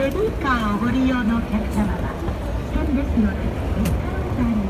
ベビーカーをご利用のお客様は危険ですのでお使いください